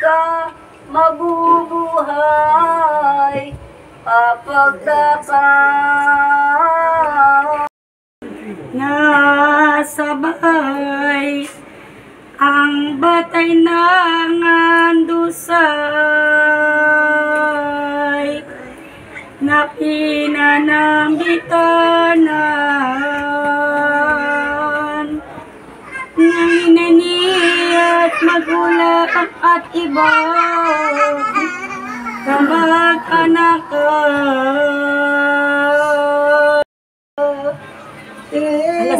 ka Mabubuhay Kapagdakan nasabay ang batay ng andusay na pinanambitanan magulang at iba kamag-anakan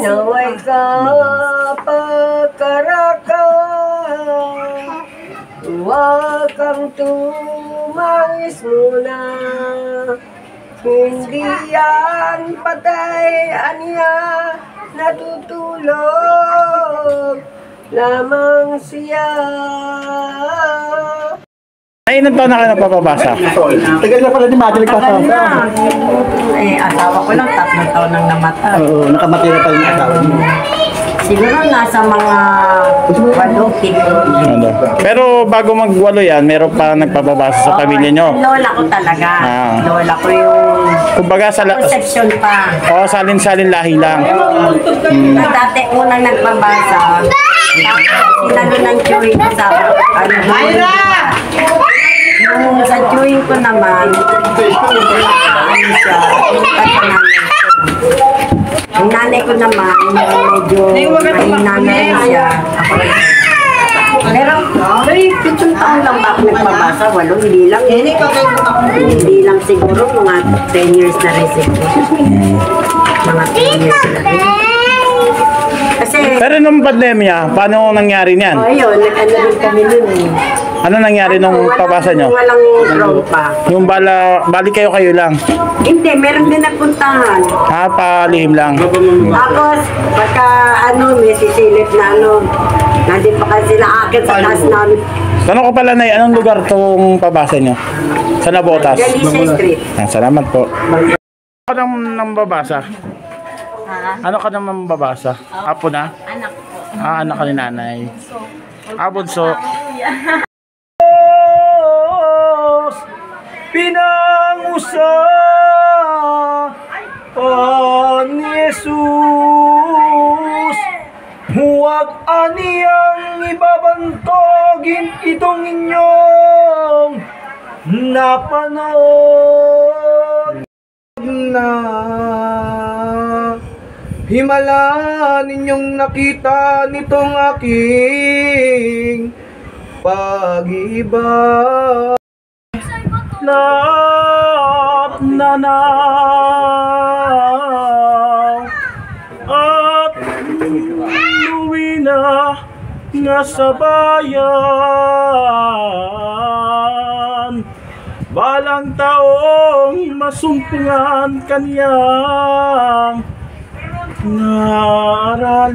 Naway ka pagkaraka Huwag kang tumangis muna. Hindi yan patay anya natutulog Lamang siya Ay, ilan taon na kayo nagpapabasa? Tagal na pala ni Mati Tagal nagpapasa. na. Eh, asawa ko lang, tatlong taon nang namatay. Oo, nakamatay na pala yung asawa niyo. Siguro nasa mga walo, pito. Ano? Pero bago magwalo yan, meron pa nagpapabasa sa pamilya nyo. Lola ko talaga. Ah. Lola ko yung Kumbaga sa la- conception pa. oh, salin-salin lahi lang. Na dati unang nagbabasa, sinalo ng chewing ko sa ano, Yung sa chewing ko naman, ano siya, yung katananay ko. Yung nanay ko naman, medyo mahina na rin siya. Pero, yung pitong taon lang ba ako nagbabasa? Walo, hindi lang. eh. Hindi lang siguro, mga 10 years na rin siguro. Mga 10 years na rin. Kasi, Pero nung pandemya, paano nangyari niyan? oh, ayun, nag-ano rin kami nun eh. Ano nangyari nung Walang- pabasa nyo? Walang drone pa. Yung bala, balik kayo kayo lang. Hindi, meron din nagpuntahan. Ha, palihim lang. Tapos, pagka ano, may sisilip na ano, nandun pa kasi sila akit sa taas namin. Tanong ko pala na anong lugar tong pabasa nyo? Sa Nabotas. Galicia Street. Ah, salamat po. Ano ka nang nang babasa? Ano ka nang mambabasa? Apo na? Anak ko. Ah, anak ka ni nanay. Ah, bunso. Pinangusapan ni Jesus Huwag aniyang ibabantogin itong inyong napanood na Himala ninyong nakita nitong aking pag-iba Lahat na now At luwi na nga sa bayan. Balang taong masumpungan kaniyang Naaralan.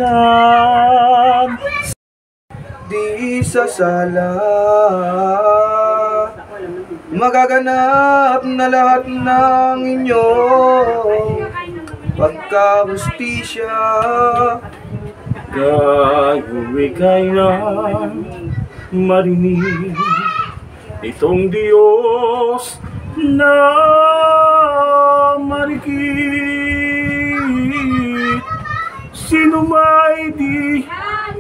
Di sasala Magaganap na lahat ng inyong pagkahustisya Gagawin kayo ng marinig Itong Diyos na marikit. Sino may di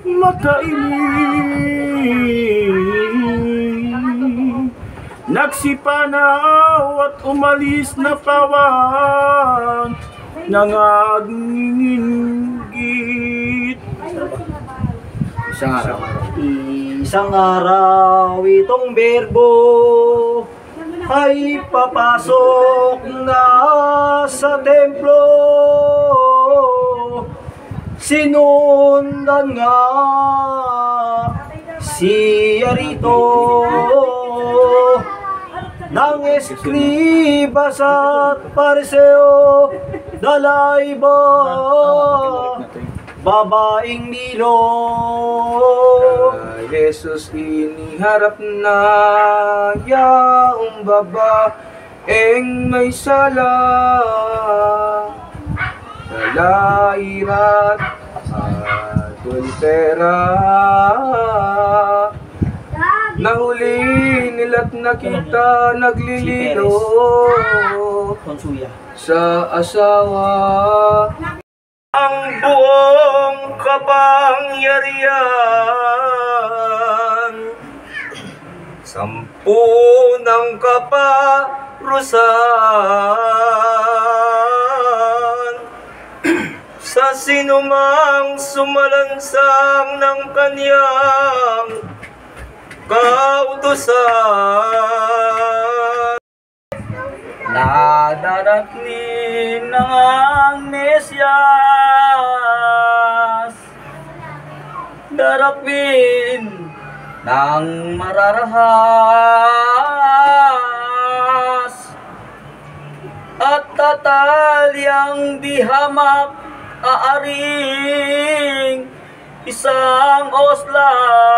makainip Nagsipanaw at umalis na pawan Nangaginggit Isang araw. Isang araw itong berbo ay papasok na sa templo. Sinundan nga siya rito ng eskribas at pariseo dalay ba? Babaeng nilo. Jesus iniharap na yaong babaeng may sala. Dalairat adultera. Nahuli nila't nakita naglilino sa asawa. Ang buong kapangyarihan Sampu ng kaparusan Sa sinumang sumalansang ng kanyang kautusan Nadarating ng ang Mesyas Darapin ng mararahas. At tatalyang di hamak aaring isang oslak sa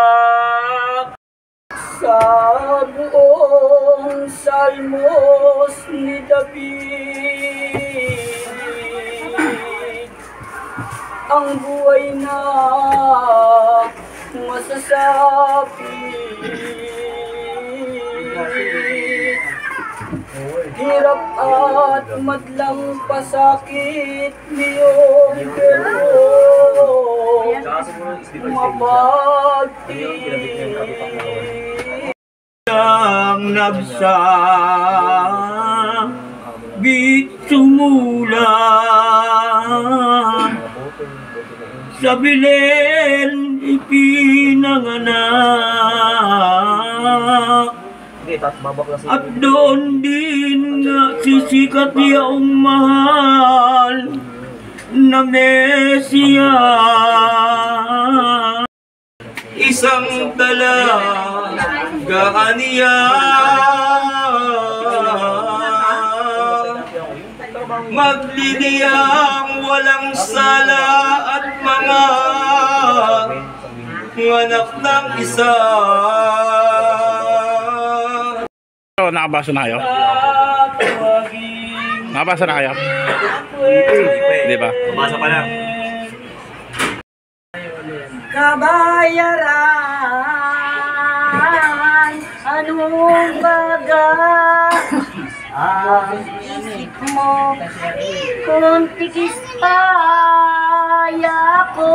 buong salmos ni David. Ang buhay na masasabi. Hirap at madlang pasakit niyong pero mapagtig ang nagsa Bitsumula Sa Belen ipinanganak. At doon din sisikat yaong mahal na Mesiya Isang dalaga niya Magliliyang walang sala at mga anak ng isa So, nakabasa na kayo? Nakabasa na kayo? Di ba? Basa pa lang. Kabayaran, anong baga. Ang isip mo kung tikis paya ko.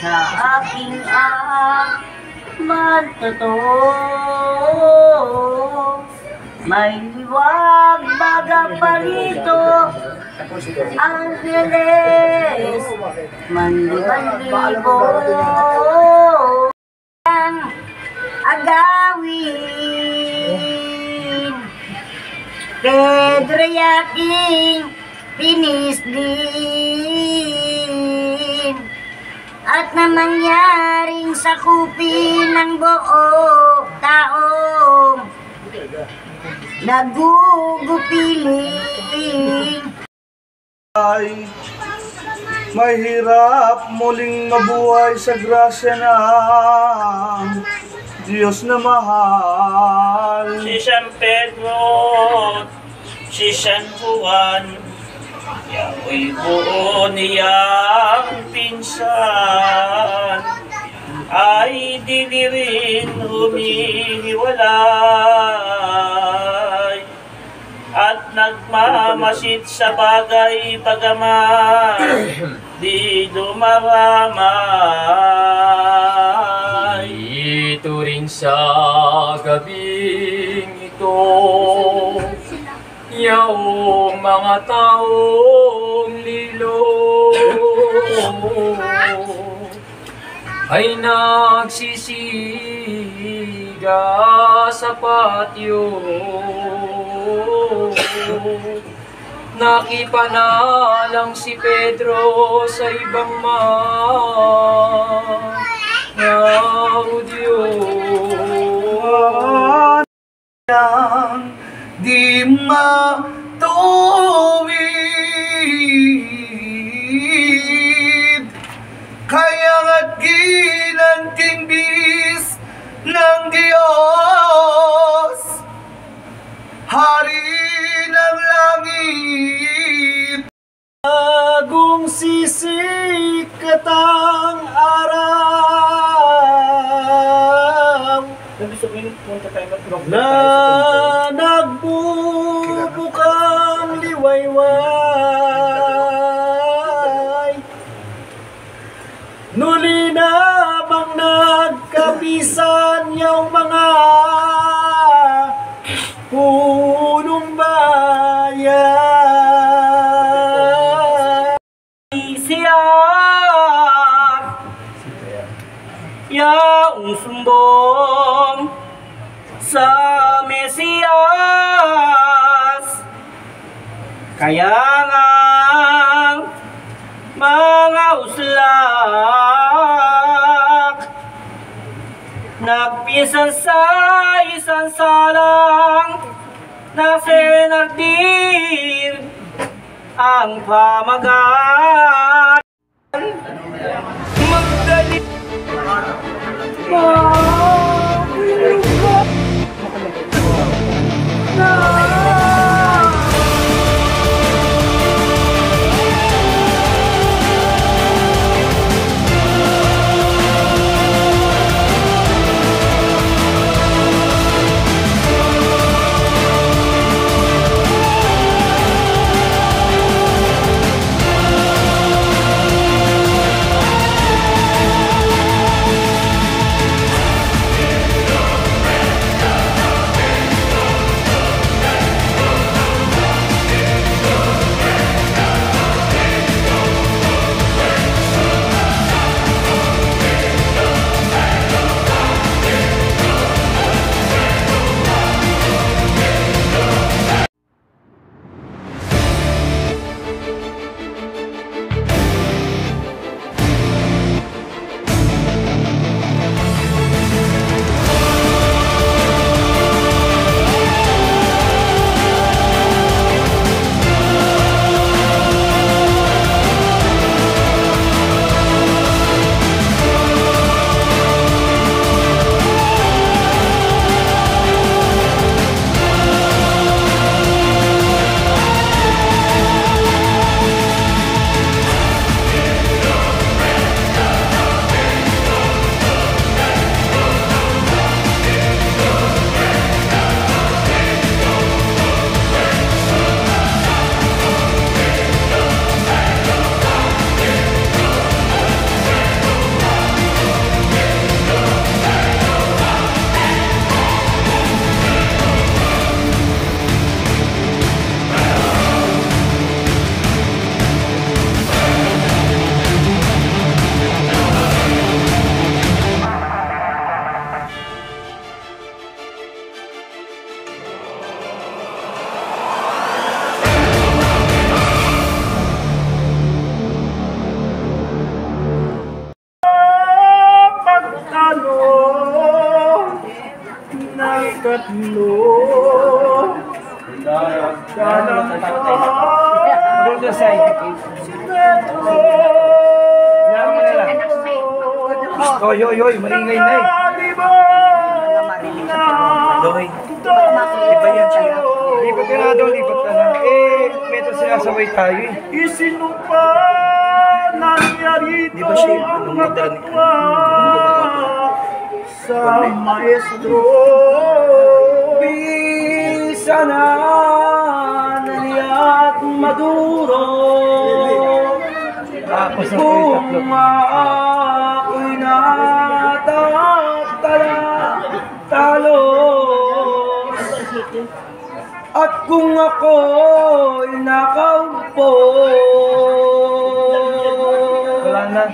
Sa aking akman totoo. May liwag baga pa rito. Angeles, manliban-libo ang agawin. Pedro yaking pinis din at na mangyaring sakupin ng buo taong nagugupiling. ay mahirap muling mabuhay sa grasya ng Diyos na mahal. Si San Pedro, si San Juan, yao'y buo niyang pinsan, ay di rin humihiwalay. At nagmamasid sa bagay bagaman, di dumaramay. Ito rin sa gabing ito. Yaong mga taong lilo Ay nagsisiga sa patio. Nakipanalang si Pedro sa ibang mga Audio. Yang di ginanting bis ng Diyos Hari ng langit Bagong sisikat ang araw na nagbubukang liwayway. Nuli na bang nagkapisan salang na senardir ang pamagat Magdali Doy. Iba yan siya. Lipat ka na daw, lipat ka na. Eh, meto sinasaway tayo eh. Isinumpa nangyari Di ba siya nadala ni sa maestro. Bisa na naliat maduro Tapos ang Kung tatlo. At kung ako'y nakaupo Wala na.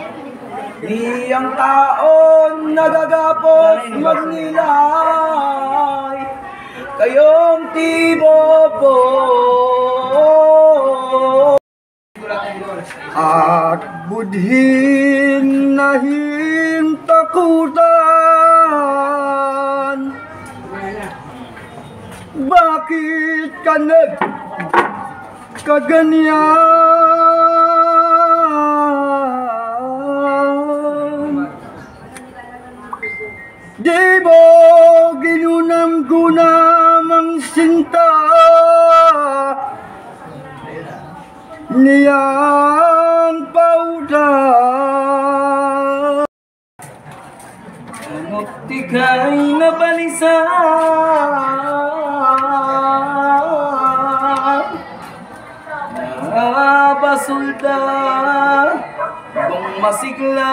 Di ang taon nagagapos magnilay. Kayong tibobo. At budhin na hintakutan kandet kaganian Di mo guna mang sinta Niyang pauda Tiga ina balisan masigla.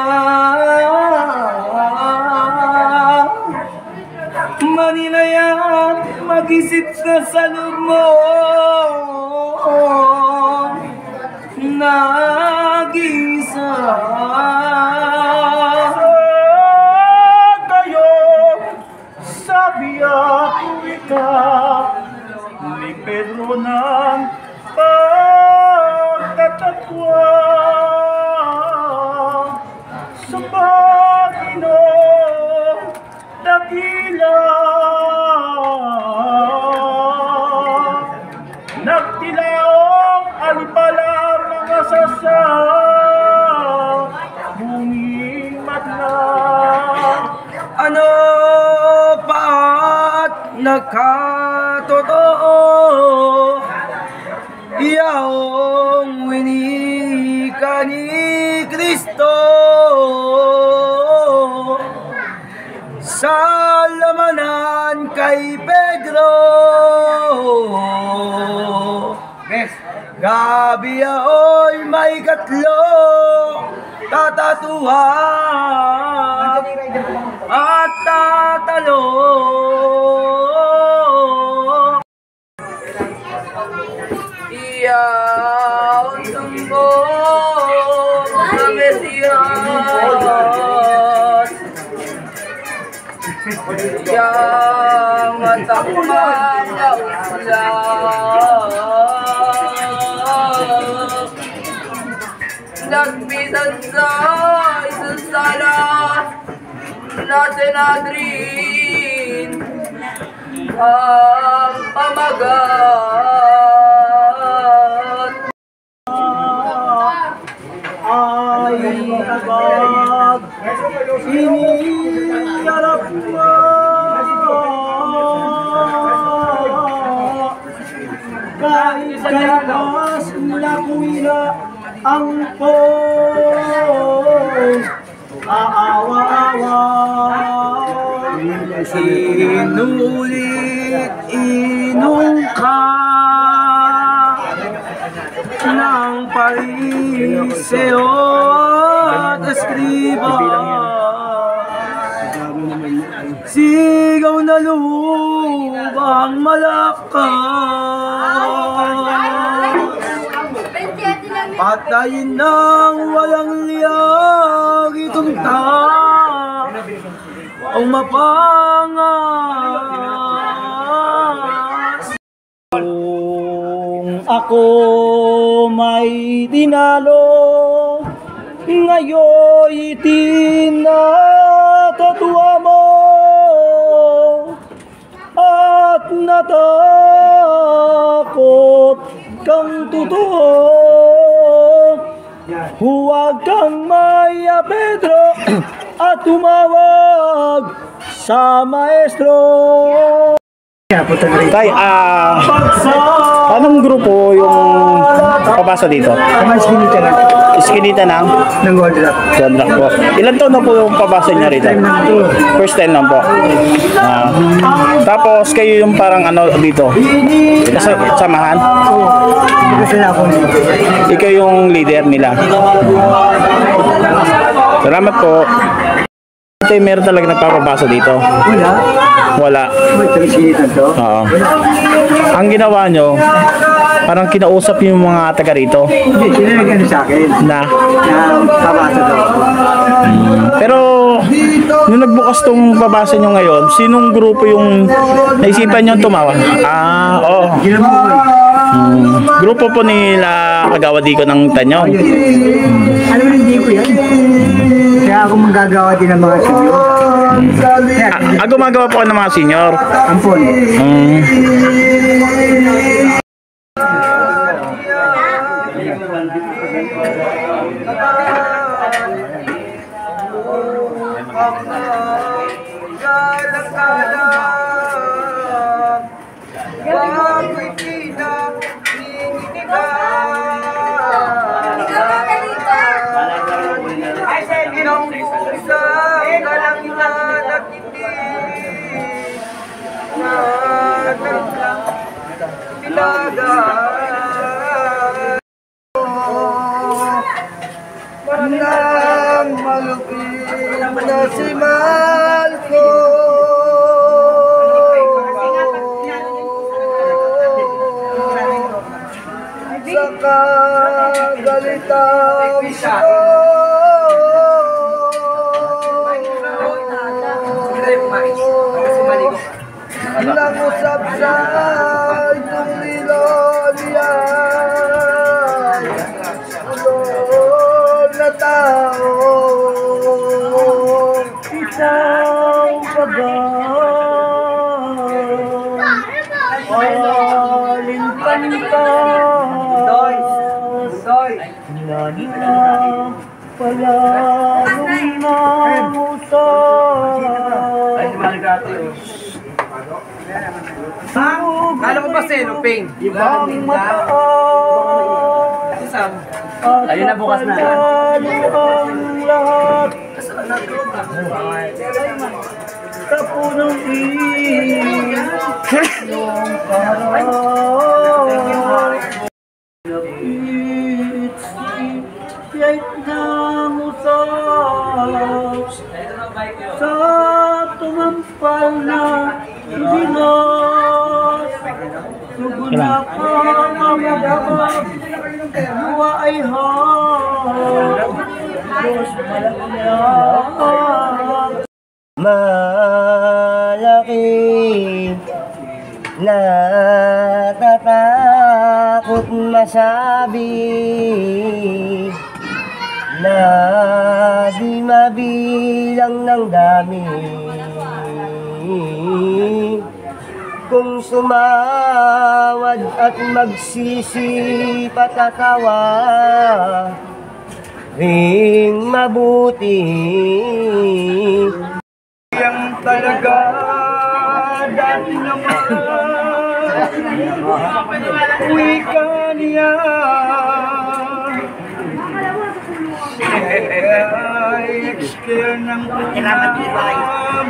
Manilayan Mag-isip ka sa loob mo pa't nakatotoo Iyong winika ni Kristo. Sa lamanan kay Pedro. Gabi aoy may katlo Tatatuhan at tatalo Iyaw sumbo sa Mesiyas kausulak Nagbisan sa isang sala na sinadrin ang pamagat. ay agad iniharap mo. Kahit kailas nakuwila ang pos aawa-awa Inulit inong ka ng pariseo at eskriba. Sigaw na lubang malakas. Patayin ng walang liyag itong tao ang mapangas. Kung ako may dinalo, ngayon itinatatuwa mo at natakot kang totoo. Huwag kang maya Pedro at tumawag sa maestro. Tay, ah, anong grupo yung pabasa dito? Mas kinita na. Iskinita ng Ng Rap. Gandrak po. Ilan taon na po yung pabasa niya rito? First time lang po. Ah, tapos kayo yung parang ano dito? Sa, samahan? Ko sila ako. Ikaw yung leader nila. Salamat po. Tay, meron talaga nagpapabasa dito. Wala. Wala. To. Oo. Ang ginawa nyo, parang kinausap yung mga taga rito Hindi, sa akin. na Na pabasa daw. pero nung nagbukas tong babasa nyo ngayon, sinong grupo yung naisipan nyo tumawa? Ah, oo. Eh. Hmm. Grupo po nila Kagawadi ko ng Tanyong. Ano rin hindi ko yan. Kaya ako manggagawa din ng mga sinyo. Kaya, Ah, ah, gumagawa po ako ng mga senior. ampon. Hmm. Dagat Nang malupit na si Marco Sa kagalitang Kala ko ba sino, Ping? Ibang mataas Ayun na bukas na. ang lahat Sa punong iyon Yung parang Kahit ng usap Sa tumampal na Dinos Tugon na ka mamagabag Buwa ay hap Diyos malakyan Malaki Natatakot masabi Na di mabilang ng dami Kung sumawad at magsisi patatawa Ring mabuti. Yang talaga dati naman Uwi ka niya. Ay, expire ng ulam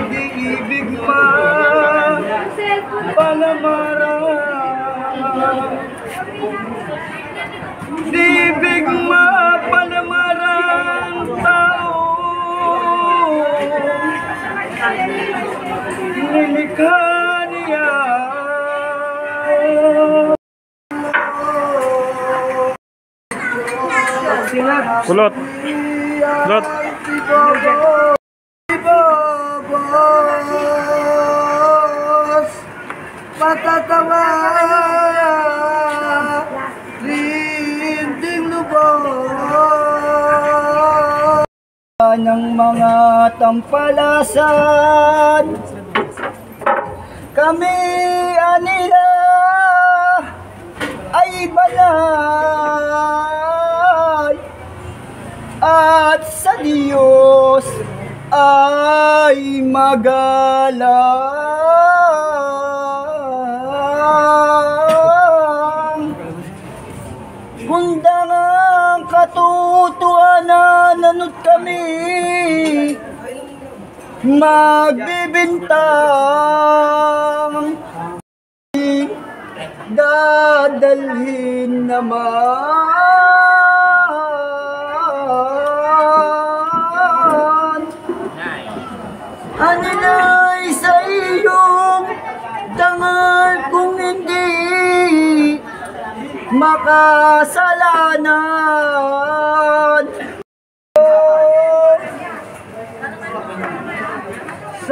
Di ibig pa Panamara Dibig mapalamarang tao ng mga tampalasan Kami anila ay banal. At sa Diyos ay magalang katotohanan nanot kami. Magbibintang Dadalhin naman. Aninay sa iyong dangal kung hindi makasalanan.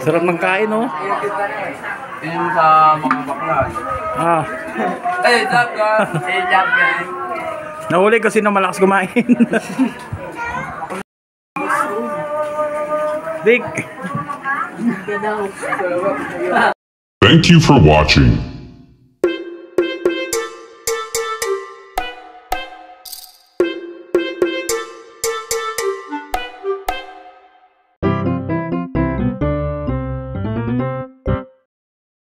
Sarap ng kain, oh. Yung sa mga bakla. Ah. Eh, Jack ka. Eh, Jack ka. Nahuli kasi na malakas kumain. Dick. Thank you for watching.